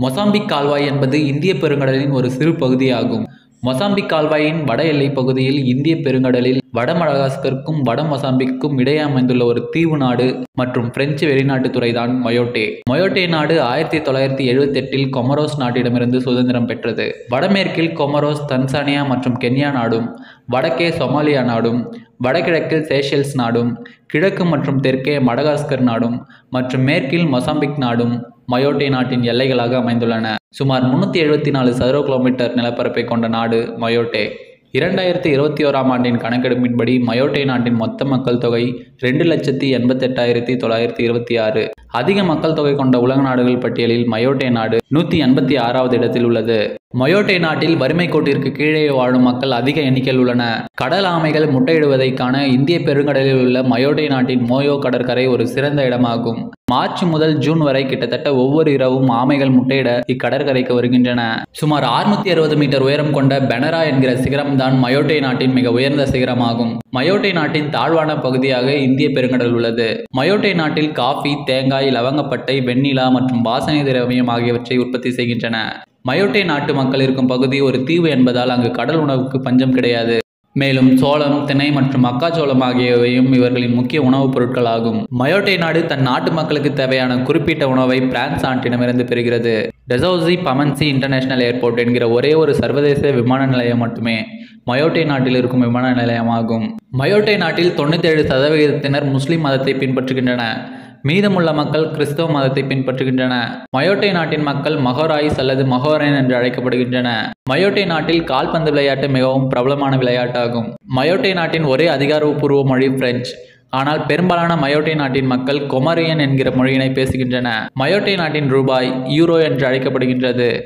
Mozambique கால்வாய் என்பது இந்திய பெருங்கடலின் ஒரு சிறு பகுதியாகும். மொசாம்பிக் கால்வாயின் வட எல்லைப் பகுதியில் இந்திய பெருங்கடலில் வட மடகாஸ்கருக்கும் வட மொசாம்பிக்கும் இடையே அமைந்துள்ள ஒரு தீவு நாடு மற்றும் பிரெஞ்சு வெளிநாட்டு துறைதான் மயோட்டே. மயோட்டே நாடு ஆயிரத்தி தொள்ளாயிரத்தி எழுபத்தி எட்டில் கொமரோஸ் நாட்டிடமிருந்து சுதந்திரம் பெற்றது. வடமேற்கில் கொமரோஸ் தன்சானியா மற்றும் கென்யா நாடும் வடக்கே சொமாலியா நாடும் வடகிழக்கில் சேஷல்ஸ் நாடும் கிழக்கு மற்றும் தெற்கே மடகாஸ்கர் நாடும் மற்றும் மேற்கில் மொசாம்பிக் நாடும் மயோட்டே நாட்டின் எல்லைகளாக அமைந்துள்ளன. சுமார் முன்னூற்றி எழுபத்தி நாலு சதுர கிலோமீட்டர் நிலப்பரப்பை கொண்ட நாடு மயோட்டே. இரண்டாயிரத்தி இருபத்தி ஓராம் ஆண்டின் கணக்கெடுப்பின்படி மயோட்டே நாட்டின் மொத்த மக்கள் தொகை ரெண்டு லட்சத்தி எண்பத்தெட்டாயிரத்தி தொள்ளாயிரத்தி இருபத்தி ஆறு. அதிக மக்கள் தொகை கொண்ட உலக நாடுகள் பட்டியலில் மயோட்டே நாடு நூற்றி எண்பத்தி ஆறாவது இடத்தில் உள்ளது. மயோட்டே நாட்டில் வறுமை கோட்டிற்கு கீழே வாழும் மக்கள் அதிக எண்ணிக்கையில் உள்ளன. கடல் ஆமைகள் முட்டையிடுவதைக்கான இந்திய பெருங்கடலில் உள்ள மயோட்டே நாட்டின் மோயோ கடற்கரை ஒரு சிறந்த இடமாகும். மார்ச் முதல் ஜூன் வரை கிட்டத்தட்ட ஒவ்வொரு இரவும் ஆமைகள் முட்டையிட இக்கடற்கரைக்கு வருகின்றன. சுமார் அறுநூத்தி அறுபது மீட்டர் உயரம் கொண்ட பெனரா என்கிற சிகரம் தான் மயோட்டே நாட்டின் மிக உயர்ந்த சிகரமாகும். மயோட்டே நாட்டின் தாழ்வான பகுதியாக இந்திய பெருங்கடல் உள்ளது. மயோட்டே நாட்டில் காஃபி தேங்காய் லவங்கப்பட்டை வெண்ணிலா மற்றும் வாசனை திரவியம் ஆகியவற்றை உற்பத்தி செய்கின்றன. மயோட்டே நாட்டு மக்கள் இருக்கும் பகுதி ஒரு தீவு என்பதால் அங்கு கடல் உணவுக்கு பஞ்சம் கிடையாது. மேலும் சோளம் திணை மற்றும் மக்காச்சோளம் ஆகியவையும் இவர்களின் முக்கிய உணவுப் பொருட்களாகும். மயோட்டை நாடு தன் நாட்டு மக்களுக்கு தேவையான குறிப்பிட்ட உணவை பிரான்ஸ் நாட்டிடமிருந்து பெறுகிறது. டெசோசி பமன்சி இன்டர்நேஷனல் ஏர்போர்ட் என்கிற ஒரே ஒரு சர்வதேச விமான நிலையம் மட்டுமே. மயோட்டை நாட்டில் இருக்கும் விமான நிலையமாகும். மயோட்டை நாட்டில் தொண்ணூத்தேழு சதவிகிதத்தினர் முஸ்லிம் மதத்தை பின்பற்றுகின்றன மீதமுள்ள மக்கள் கிறிஸ்தவ மதத்தை பின்பற்றுகின்றன. மயோட்டை நாட்டின் மக்கள் மகோராயிஸ் அல்லது மகோரன் என்று அழைக்கப்படுகின்றன. மயோட்டை நாட்டில் கால்பந்து விளையாட்டு மிகவும் பிரபலமான விளையாட்டாகும். மயோட்டை நாட்டின் ஒரே அதிகாரப்பூர்வ மொழி பிரெஞ்சு. ஆனால் பெரும்பாலான மயோட்டை நாட்டின் மக்கள் கொமரியன் என்கிற மொழியினை பேசுகின்றன. மயோட்டை நாட்டின் ரூபாய் யூரோ என்று அழைக்கப்படுகின்றது.